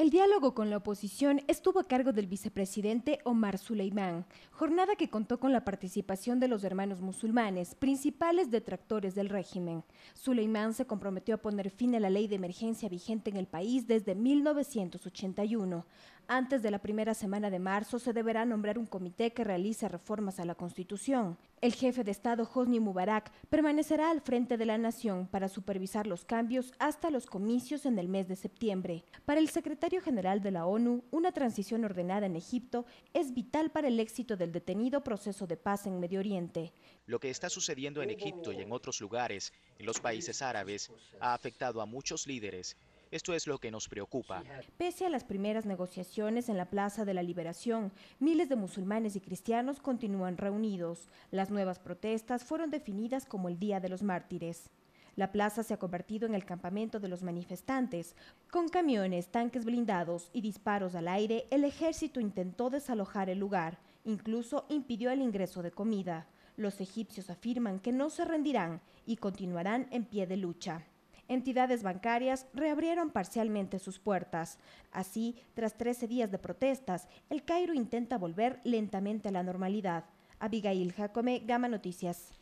El diálogo con la oposición estuvo a cargo del vicepresidente Omar Suleimán, jornada que contó con la participación de los hermanos musulmanes, principales detractores del régimen. Suleimán se comprometió a poner fin a la ley de emergencia vigente en el país desde 1981. Antes de la primera semana de marzo se deberá nombrar un comité que realice reformas a la Constitución. El jefe de Estado Hosni Mubarak permanecerá al frente de la nación para supervisar los cambios hasta los comicios en el mes de septiembre. Para el secretario general de la ONU, una transición ordenada en Egipto es vital para el éxito del detenido proceso de paz en Medio Oriente. Lo que está sucediendo en Egipto y en otros lugares, en los países árabes, ha afectado a muchos líderes esto es lo que nos preocupa. Pese a las primeras negociaciones en la Plaza de la Liberación, miles de musulmanes y cristianos continúan reunidos. Las nuevas protestas fueron definidas como el Día de los Mártires. La plaza se ha convertido en el campamento de los manifestantes. Con camiones, tanques blindados y disparos al aire, el ejército intentó desalojar el lugar, incluso impidió el ingreso de comida. Los egipcios afirman que no se rendirán y continuarán en pie de lucha entidades bancarias reabrieron parcialmente sus puertas. Así, tras 13 días de protestas, el Cairo intenta volver lentamente a la normalidad. Abigail Jacome, Gama Noticias.